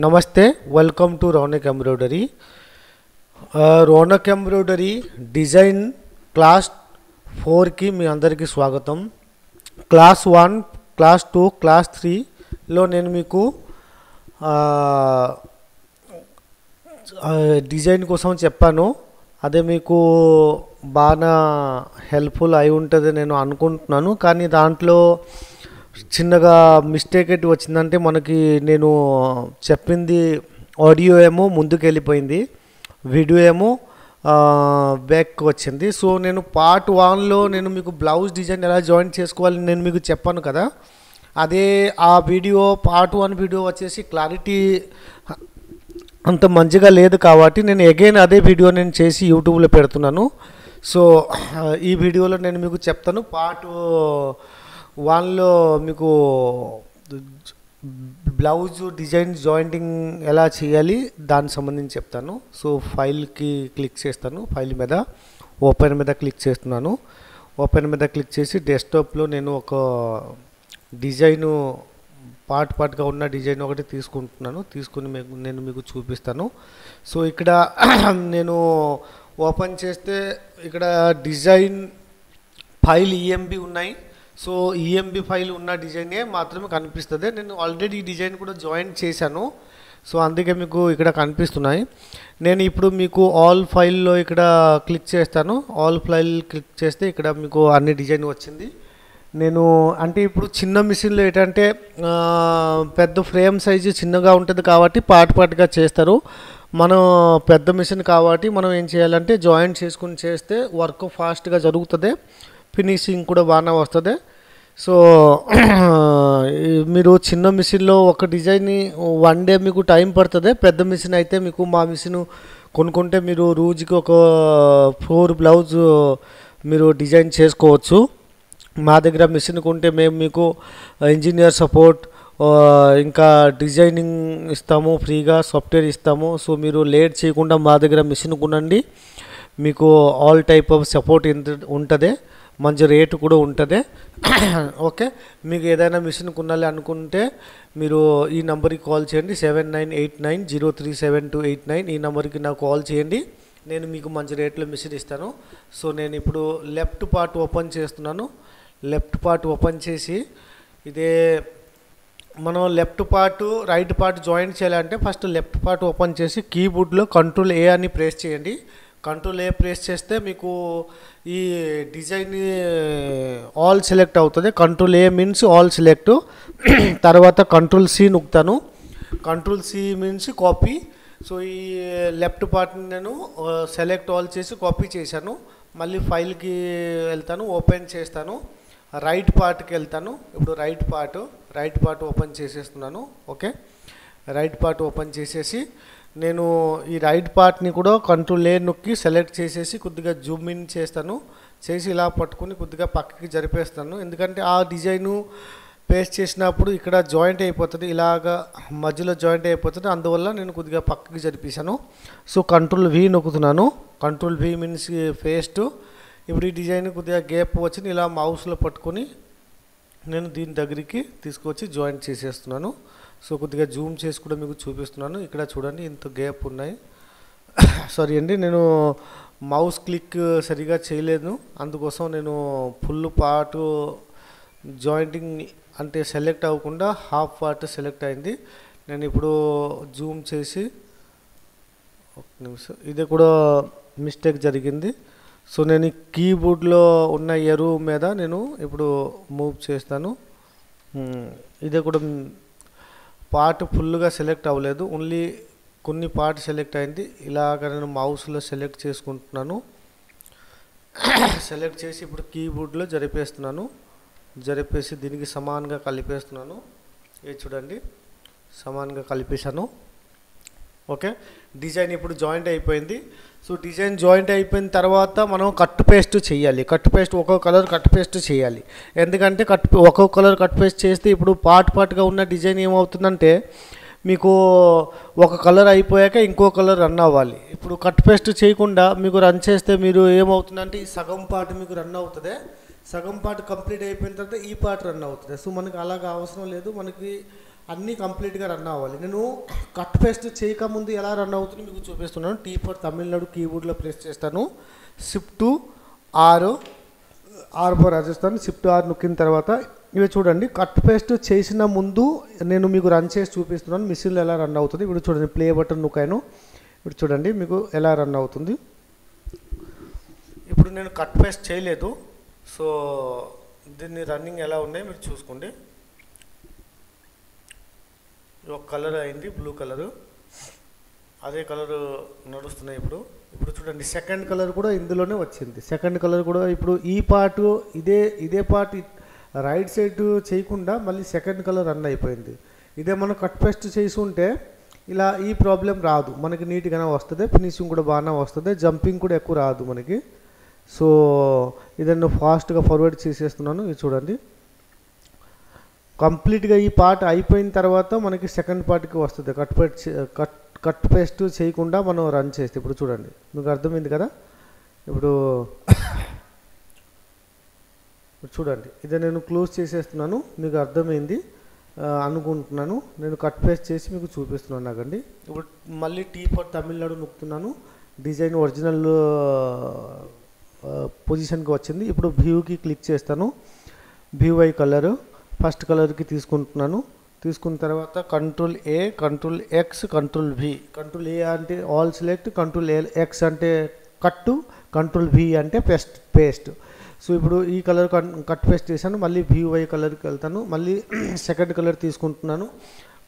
నమస్తే welcome to Raunak embroidery Ronak embroidery design class ఫోర్కి మీ అందరికీ స్వాగతం. Class one class two class త్రీలో నేను మీకు uh, uh, డిజైన్ కోసం చెప్పాను. అదే మీకు బాగా హెల్ప్ఫుల్ అయి ఉంటుంది నేను అనుకుంటున్నాను. కానీ దాంట్లో చిన్నగా మిస్టేక్ ఎటు వచ్చిందంటే మనకి నేను చెప్పింది ఆడియో ఏమో ముందుకు వెళ్ళిపోయింది వీడియో ఏమో బ్యాక్ వచ్చింది. సో నేను పార్ట్ వన్లో నేను మీకు బ్లౌజ్ డిజైన్ ఎలా జాయిన్ చేసుకోవాలని నేను మీకు చెప్పాను కదా. అదే ఆ వీడియో పార్ట్ వన్ వీడియో వచ్చేసి క్లారిటీ అంత మంచిగా లేదు కాబట్టి నేను అగైన్ అదే వీడియో నేను చేసి యూట్యూబ్లో పెడుతున్నాను. సో ఈ వీడియోలో నేను మీకు చెప్తాను. పార్ట్ వాళ్ళలో మీకు బ్లౌజ్ డిజైన్ జాయింటింగ్ ఎలా చేయాలి దానికి సంబంధించి చెప్తాను. సో ఫైల్కి క్లిక్ చేస్తాను. ఫైల్ మీద ఓపెన్ మీద క్లిక్ చేస్తున్నాను. ఓపెన్ మీద క్లిక్ చేసి డెస్క్టాప్లో నేను ఒక డిజైను పార్ట్ పార్ట్గా ఉన్న డిజైన్ ఒకటి తీసుకుంటున్నాను. తీసుకుని మీకు నేను మీకు చూపిస్తాను. సో ఇక్కడ నేను ఓపెన్ చేస్తే ఇక్కడ డిజైన్ ఫైల్ ఈఎంబి ఉన్నాయి. సో ఈఎంబి ఫైల్ ఉన్న డిజైనే మాత్రమే కనిపిస్తుంది. నేను ఆల్రెడీ ఈ డిజైన్ కూడా జాయిన్ చేశాను. సో అందుకే మీకు ఇక్కడ కనిపిస్తున్నాయి. నేను ఇప్పుడు మీకు ఆల్ ఫైల్లో ఇక్కడ క్లిక్ చేస్తాను. ఆల్ ఫైల్ క్లిక్ చేస్తే ఇక్కడ మీకు అన్ని డిజైన్ వచ్చింది. నేను అంటే ఇప్పుడు చిన్న మిషన్లో ఏంటంటే పెద్ద ఫ్రేమ్ సైజు చిన్నగా ఉంటుంది కాబట్టి పార్ట్ పార్ట్గా చేస్తారు. మనం పెద్ద మిషన్ కాబట్టి మనం ఏం చేయాలంటే జాయింట్ చేసుకుని చేస్తే వర్క్ ఫాస్ట్గా జరుగుతుంది. ఫినిషింగ్ కూడా బాగానే వస్తుంది. సో మీరు చిన్న మిషన్లో ఒక డిజైన్ వన్ డే మీకు టైం పడుతుంది. పెద్ద మిషన్ అయితే మీకు మా మిషన్ కొనుక్కుంటే మీరు రోజుకి ఒక ఫోర్ బ్లౌజ్ మీరు డిజైన్ చేసుకోవచ్చు. మా దగ్గర మిషన్ కొంటే మేము మీకు ఇంజనీర్ సపోర్ట్ ఇంకా డిజైనింగ్ ఇస్తాము ఫ్రీగా సాఫ్ట్వేర్ ఇస్తాము. సో మీరు లేట్ చేయకుండా మా దగ్గర మిషన్ కొనండి. మీకు ఆల్ టైప్ ఆఫ్ సపోర్ట్ ఉంటుంది. మంచి రేటు కూడా ఉంటుంది. ఓకే? మీకు ఏదైనా మిషన్ కొనాలి అనుకుంటే మీరు ఈ నెంబర్కి కాల్ చేయండి. Seven nine eight nine zero three seven two eight nine ఈ నెంబర్కి నాకు కాల్ చేయండి. నేను మీకు మంచి రేట్లో మిషన్ ఇస్తాను. సో నేను ఇప్పుడు లెఫ్ట్ పార్ట్ ఓపెన్ చేస్తున్నాను. లెఫ్ట్ పార్ట్ ఓపెన్ చేసి ఇదే మనం left part right part join చేయాలంటే ఫస్ట్ లెఫ్ట్ పార్ట్ ఓపెన్ చేసి కీబోర్డ్లో కంట్రోల్ ఏ అని ప్రెస్ చేయండి. కంట్రోల్ ఏ ప్రెస్ చేస్తే మీకు ఈ డిజైన్ ఆల్ సెలెక్ట్ అవుతుంది. Control A means all select తర్వాత control C నొక్కుతాను control C means copy so ఈ uh, లెఫ్ట్ పార్ట్ని నేను uh, సెలెక్ట్ ఆల్ చేసి కాపీ చేశాను. మళ్ళీ ఫైల్కి వెళ్తాను ఓపెన్ చేస్తాను. రైట్ పార్ట్కి వెళ్తాను. ఇప్పుడు right part right part open చేసేస్తున్నాను. ఓకే రైట్ పార్ట్ ఓపెన్ చేసేసి నేను ఈ రైట్ పార్ట్ని కూడా కంట్రోల్ లేయర్ నొక్కి సెలెక్ట్ చేసేసి కొద్దిగా జూమ్ ఇన్ చేస్తాను. చేసి ఇలా పట్టుకుని కొద్దిగా పక్కకి జరిపేస్తాను. ఎందుకంటే ఆ డిజైను పేస్ట్ చేసినప్పుడు ఇక్కడ జాయింట్ అయిపోతుంది. ఇలాగా మధ్యలో జాయింట్ అయిపోతుంది. అందువల్ల నేను కొద్దిగా పక్కకి జరిపేశాను. సో కంట్రోల్ వి నొక్కుతున్నాను. కంట్రోల్ వి మీన్స్ పేస్ట్ ఇప్పుడు ఈ డిజైన్ కొద్దిగా గ్యాప్ వచ్చింది. ఇలా మౌస్లో పట్టుకొని నేను దీని దగ్గరికి తీసుకొచ్చి జాయింట్ చేసేస్తున్నాను. సో కొద్దిగా జూమ్ చేసి కూడా మీకు చూపిస్తున్నాను. ఇక్కడ చూడండి ఇంత గ్యాప్ ఉన్నాయి. సారీ అండి నేను మౌస్ క్లిక్ సరిగా చేయలేదు. అందుకోసం నేను ఫుల్ పార్ట్ జాయింటింగ్ అంటే సెలెక్ట్ అవ్వకుండా హాఫ్ పార్ట్ సెలెక్ట్ అయింది. నేను ఇప్పుడు జూమ్ చేసి ఒక నిమిషం ఇది కూడా మిస్టేక్ జరిగింది. సో నేను కీబోర్డ్లో ఉన్న ఎరువు మీద నేను ఇప్పుడు మూవ్ చేస్తాను. ఇదే ఇది కూడా పార్ట్ ఫుల్గా సెలెక్ట్ అవ్వలేదు. ఓన్లీ కొన్ని పార్ట్ సెలెక్ట్ అయింది. ఇలాగ నేను మౌస్లో సెలెక్ట్ చేసుకుంటున్నాను. సెలెక్ట్ చేసి ఇప్పుడు కీబోర్డ్లో జరిపేస్తున్నాను. జరిపేసి దీనికి సమానంగా కలిపేస్తున్నాను. ఇది చూడండి. సమానంగా కలిపేశాను. ఓకే? డిజైన్ ఇప్పుడు జాయింట్ అయిపోయింది. సో డిజైన్ జాయింట్ అయిపోయిన తర్వాత మనం కట్ పేస్ట్ చేయాలి. కట్ పేస్ట్ ఒక్కో కలర్ కట్ పేస్ట్ చేయాలి. ఎందుకంటే కట్ ఒక్కో కలర్ కట్ పేస్ట్ చేస్తే ఇప్పుడు పార్ట్ పార్ట్గా ఉన్న డిజైన్ ఏమవుతుందంటే మీకు ఒక కలర్ అయిపోయాక ఇంకో కలర్ రన్ అవ్వాలి. ఇప్పుడు కట్ పేస్ట్ చేయకుండా మీకు రన్ చేస్తే మీరు ఏమవుతుందంటే ఈ సగం పార్ట్ మీకు రన్ అవుతుంది. సగం పార్ట్ కంప్లీట్ అయిపోయిన తర్వాత ఈ పార్ట్ రన్ అవుతుంది. సో మనకి అలాగ అవసరం లేదు. మనకి అన్నీ కంప్లీట్గా రన్ అవ్వాలి. నేను కట్ పేస్ట్ చేయకముందు ఎలా రన్ అవుతుంది మీకు చూపిస్తున్నాను. టీ ఫర్ తమిళనాడు కీబోర్డ్లో ప్రెస్ చేస్తాను. షిఫ్ట్ ఆరు ఆర్ ఫర్ రాజస్థాన్ షిఫ్ట్ ఆరు నొక్కిన తర్వాత ఇవి చూడండి. కట్ పేస్ట్ చేసిన ముందు నేను మీకు రన్ చేసి చూపిస్తున్నాను. మిషన్లో ఎలా రన్ అవుతుంది? ఇప్పుడు చూడండి. ప్లే బటన్ నొక్కాను. ఇప్పుడు చూడండి మీకు ఎలా రన్ అవుతుంది. ఇప్పుడు నేను కట్ పేస్ట్ చేయలేదు. సో దీన్ని రన్నింగ్ ఎలా ఉన్నాయి మీరు చూసుకోండి. ఒక కలర్ అయింది బ్లూ కలరు. అదే కలరు నడుస్తున్నాయి ఇప్పుడు. ఇప్పుడు చూడండి సెకండ్ కలర్ కూడా ఇందులోనే వచ్చింది. సెకండ్ కలర్ కూడా ఇప్పుడు ఈ పార్ట్ ఇదే ఇదే పార్ట్ రైట్ సైడ్ చేయకుండా మళ్ళీ సెకండ్ కలర్ రన్ అయిపోయింది. ఇదే మనం కట్ పేస్ట్ చేసి ఉంటే ఇలా ఈ ప్రాబ్లం రాదు. మనకి నీట్గానే వస్తుంది ఫినిషింగ్ కూడా బాగానే వస్తుంది జంపింగ్ కూడా ఎక్కువ రాదు మనకి. సో ఇదన్ను ఫాస్ట్గా ఫార్వర్డ్ చేసేస్తున్నాను. ఇది చూడండి. కంప్లీట్గా ఈ పార్ట్ అయిపోయిన తర్వాత మనకి సెకండ్ పార్ట్కి వస్తుంది. కట్ పేట్ కట్ కట్ పేస్ట్ చేయకుండా మనం రన్ చేస్తే ఇప్పుడు చూడండి. మీకు అర్థమైంది కదా? ఇప్పుడు చూడండి. ఇది నేను క్లోజ్ చేసేస్తున్నాను. మీకు అర్థమైంది. అనుకుంటున్నాను. నేను కట్ పేస్ట్ చేసి మీకు చూపిస్తున్నాను నాకండి. ఇప్పుడు మళ్ళీ టీ ఫర్ తమిళనాడు నొక్కుతున్నాను. డిజైన్ ఒరిజినల్ పొజిషన్కి వచ్చింది. ఇప్పుడు వ్యూకి క్లిక్ చేస్తాను. View I colour. ఫస్ట్ కలర్కి తీసుకుంటున్నాను. తీసుకున్న తర్వాత control A control X control V control A అంటే all select control A X అంటే కట్టు కంట్రోల్ వి అంటే పెస్ట్ పేస్ట్ సో ఇప్పుడు ఈ కలర్ కట్ పేస్ట్ చేశాను. మళ్ళీ వ్యూ వై కలర్కి వెళ్తాను. మళ్ళీ సెకండ్ కలర్ తీసుకుంటున్నాను.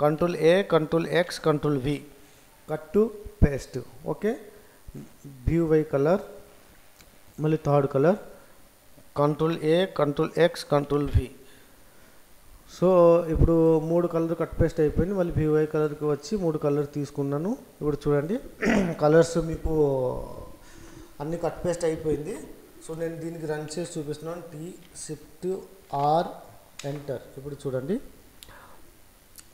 Control A control X control V cut paste okay? View y colour. మళ్ళీ third colour. Control A control X control V so ఇప్పుడు మూడు కలర్ కట్ పేస్ట్ అయిపోయింది. మళ్ళీ వివై కలర్కి వచ్చి మూడు కలర్ తీసుకున్నాను. ఇప్పుడు చూడండి కలర్స్ మీకు అన్ని కట్ పేస్ట్ అయిపోయింది. సో నేను దీనికి రన్ చేసి చూపిస్తున్నాను. T shift R enter. ఇప్పుడు చూడండి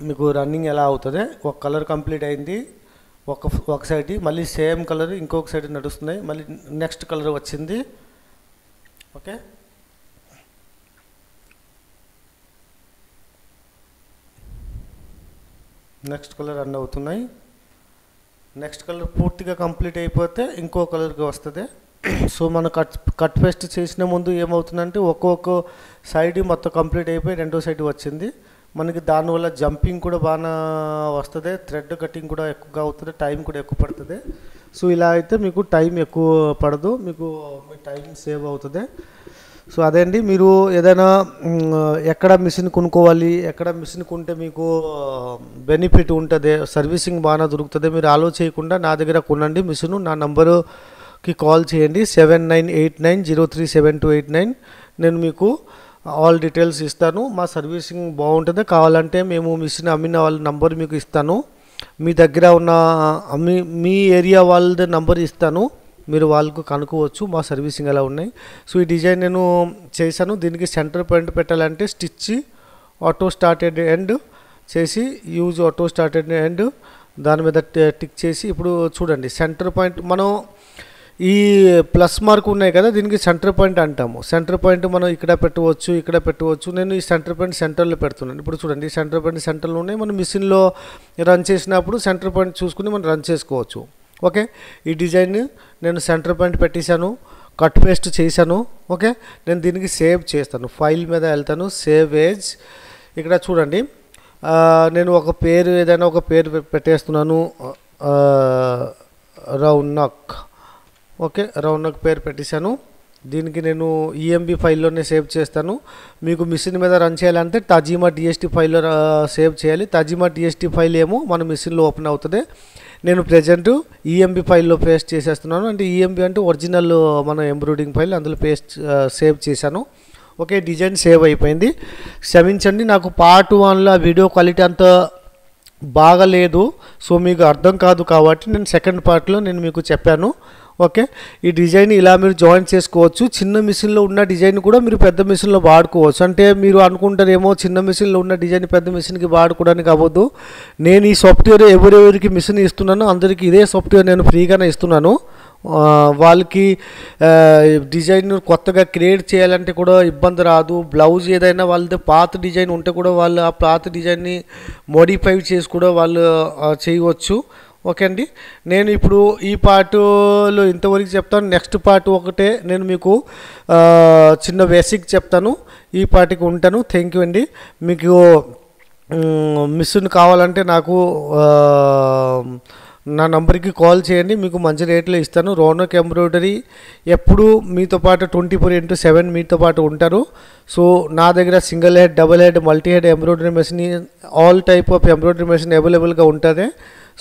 మీకు రన్నింగ్ ఎలా అవుతుంది? ఒక కలర్ కంప్లీట్ అయింది. ఒక ఒక సైడ్ మళ్ళీ సేమ్ కలర్ ఇంకొక సైడ్ నడుస్తున్నాయి. మళ్ళీ నెక్స్ట్ కలర్ వచ్చింది. ఓకే? నెక్స్ట్ కలర్ రన్ అవుతున్నాయి. నెక్స్ట్ కలర్ పూర్తిగా కంప్లీట్ అయిపోతే ఇంకో కలర్కి వస్తుంది. సో మనం కట్ కట్ పేస్ట్ చేసిన ముందు ఏమవుతుందంటే ఒక్కొక్క సైడ్ మొత్తం కంప్లీట్ అయిపోయి రెండో సైడ్ వచ్చింది. మనకి దానివల్ల జంపింగ్ కూడా బాగా వస్తుంది. థ్రెడ్ కటింగ్ కూడా ఎక్కువగా అవుతుంది. టైం కూడా ఎక్కువ పడుతుంది. సో ఇలా అయితే మీకు టైం ఎక్కువ పడదు. మీకు మీ టైం సేవ్ అవుతుంది. సో అదే అండి మీరు ఏదైనా ఎక్కడ మిషన్ కొనుక్కోవాలి ఎక్కడ మిషన్ కొంటే మీకు బెనిఫిట్ ఉంటుంది సర్వీసింగ్ బాగా దొరుకుతుంది మీరు ఆలోచించకుండా నా దగ్గర కొనండి మిషన్ నా నంబరుకి కాల్ చేయండి seven nine eight nine zero three seven two eight nine. నేను మీకు ఆల్ డీటెయిల్స్ ఇస్తాను మా సర్వీసింగ్ బాగుంటుంది కావాలంటే మేము మిషన్ అమ్మిన వాళ్ళ నంబర్ మీకు ఇస్తాను. మీ దగ్గర ఉన్న మీ మీ ఏరియా వాళ్ళది నంబర్ ఇస్తాను. మీరు వాళ్ళకు కనుక్కోవచ్చు మా సర్వీసింగ్ ఎలా ఉన్నాయి. సో ఈ డిజైన్ నేను చేశాను. దీనికి సెంటర్ పాయింట్ పెట్టాలంటే స్టిచ్ ఆటో స్టార్టెడ్ ఎండ్ చేసి యూజ్ ఆటో స్టార్టెడ్ ఎండ్ దాని మీద టిక్ చేసి ఇప్పుడు చూడండి సెంటర్ పాయింట్ మనం ఈ ప్లస్ మార్క్ ఉన్నాయి కదా దీనికి సెంటర్ పాయింట్ అంటాము. సెంటర్ పాయింట్ మనం ఇక్కడ పెట్టవచ్చు ఇక్కడ పెట్టవచ్చు. నేను ఈ సెంటర్ పాయింట్ సెంటర్లో పెడుతున్నాను. ఇప్పుడు చూడండి ఈ సెంటర్ పాయింట్ సెంటర్లో ఉన్నాయి. మనం మిషన్లో రన్ చేసినప్పుడు సెంటర్ పాయింట్ చూసుకుని మనం రన్ చేసుకోవచ్చు. ఓకే? ఈ డిజైన్ నేను సెంటర్ పాయింట్ పెట్టేశాను కట్ పేస్ట్ చేశాను ఓకే? నేను దీనికి సేవ్ చేస్తాను ఫైల్ మీద వెళ్తాను సేవ్ ఏజ్. ఇక్కడ చూడండి నేను ఒక పేరు ఏదైనా ఒక పేరు పెట్టేస్తున్నాను రౌనక్. ఓకే? రౌనక్ పేరు పెట్టేశాను. దీనికి నేను ఈఎంబి ఫైల్లోనే సేవ్ చేస్తాను. మీకు మిషన్ మీద రన్ చేయాలంటే తజీమా డిఎస్టీ ఫైల్లో సేవ్ చేయాలి. తజీమా డిఎస్టీ ఫైల్ ఏమో మన మిషన్లో ఓపెన్ అవుతుంది. నేను ప్రజెంట్ ఈఎంబి ఫైల్లో పేస్ట్ చేసేస్తున్నాను. అంటే ఈఎంబి అంటే ఒరిజినల్ మన ఎంబ్రాయిడింగ్ ఫైల్ అందులో పేస్ట్ సేవ్ చేశాను. ఓకే డిజైన్ సేవ్ అయిపోయింది. క్షమించండి నాకు పార్ట్ వన్లో వీడియో క్వాలిటీ అంత బాగలేదు. సో మీకు అర్థం కాదు కాబట్టి నేను సెకండ్ పార్ట్లో నేను మీకు చెప్పాను. ఓకే? ఈ డిజైన్ ఇలా మీరు జాయిన్ చేసుకోవచ్చు. చిన్న మిషన్లో ఉన్న డిజైన్ కూడా మీరు పెద్ద మిషన్లో వాడుకోవచ్చు. అంటే మీరు అనుకుంటారేమో చిన్న మిషన్లో ఉన్న డిజైన్ పెద్ద మిషన్కి వాడుకోవడానికి అవ్వదు. నేను ఈ సాఫ్ట్వేర్ ఎవరెవరికి మిషన్ ఇస్తున్నానో అందరికీ ఇదే సాఫ్ట్వేర్ నేను ఫ్రీగానే ఇస్తున్నాను. వాళ్ళకి డిజైన్ కొత్తగా క్రియేట్ చేయాలంటే కూడా ఇబ్బంది రాదు. బ్లౌజ్ ఏదైనా వాళ్ళది పాత డిజైన్ ఉంటే కూడా వాళ్ళు ఆ పాత డిజైన్ని మోడిఫై చేసి కూడా వాళ్ళు చేయవచ్చు. ఓకే అండి. నేను ఇప్పుడు ఈ పార్టులో ఇంతవరకు చెప్తాను. నెక్స్ట్ పార్ట్ ఒకటే నేను మీకు చిన్న బేసిక్ చెప్తాను. ఈ పార్టీకి ఉంటాను. థ్యాంక్ యూ అండి. మీకు మిస్సును కావాలంటే నాకు నా నంబర్కి కాల్ చేయండి. మీకు మంచి రేట్లో ఇస్తాను. రోనక్ ఎంబ్రాయిడరీ ఎప్పుడు మీతో పాటు ట్వంటీ ఫోర్ ఇంటూ సెవెన్ మీతో పాటు ఉంటారు. సో నా దగ్గర single head double head multi head embroidery machine all type of embroidery machine అవైలబుల్గా ఉంటుంది.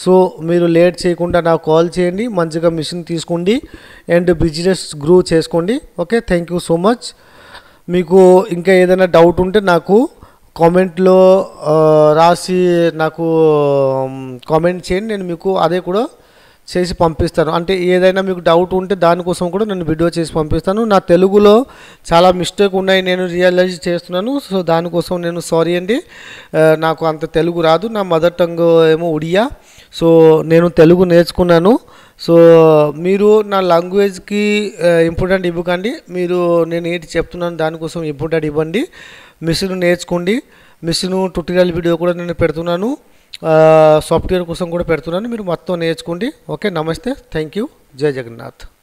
సో మీరు లేట్ చేయకుండా నాకు కాల్ చేయండి మంచిగా మిషన్ తీసుకోండి అండ్ బిజినెస్ గ్రో చేసుకోండి. Okay thank you so much. మీకు ఇంకా ఏదైనా డౌట్ ఉంటే నాకు కామెంట్లో రాసి నాకు కామెంట్ చేయండి. నేను మీకు అదే కూడా చేసి పంపిస్తాను. అంటే ఏదైనా మీకు డౌట్ ఉంటే దానికోసం కూడా నేను వీడియో చేసి పంపిస్తాను. నా తెలుగులో చాలా మిస్టేక్ ఉన్నాయి నేను రియలైజ్ చేస్తున్నాను. సో దానికోసం నేను సారీ అండి. నాకు అంత తెలుగు రాదు. నా మదర్ టంగ్ ఏమో ఉడియా సో నేను తెలుగు నేర్చుకున్నాను. సో మీరు నా లాంగ్వేజ్కి ఇంపార్టెంట్ ఇవ్వకండి. మీరు నేను ఏంటి చెప్తున్నాను దానికోసం ఇంపార్టెంట్ ఇవ్వండి. మిషన్ నేర్చుకోండి. మిషన్ ట్యూటోరియల్ వీడియో కూడా నేను పెడుతున్నాను. సాఫ్ట్వేర్ కోసం కూడా పెడుతున్నాను. మీరు మొత్తం నేర్చుకోండి. ఓకే నమస్తే. Thank you. జై జగన్నాథ్.